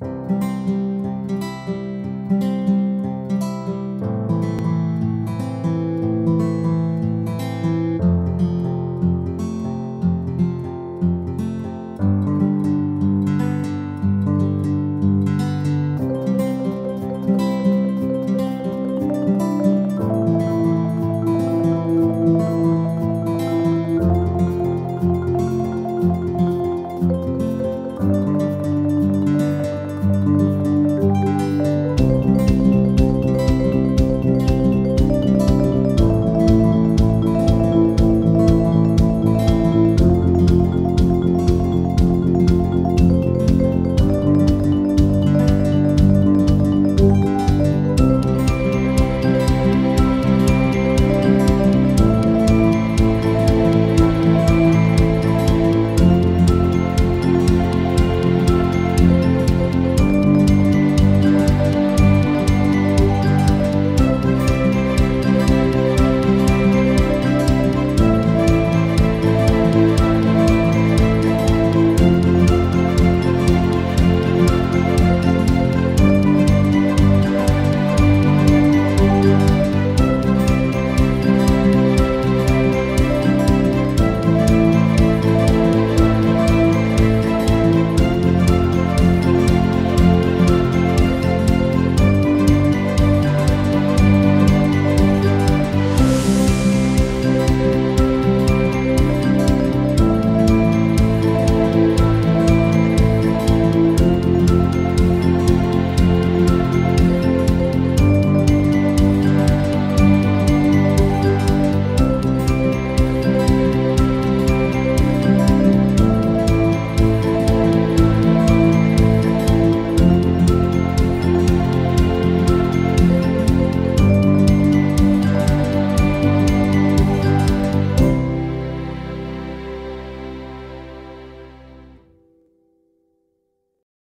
Música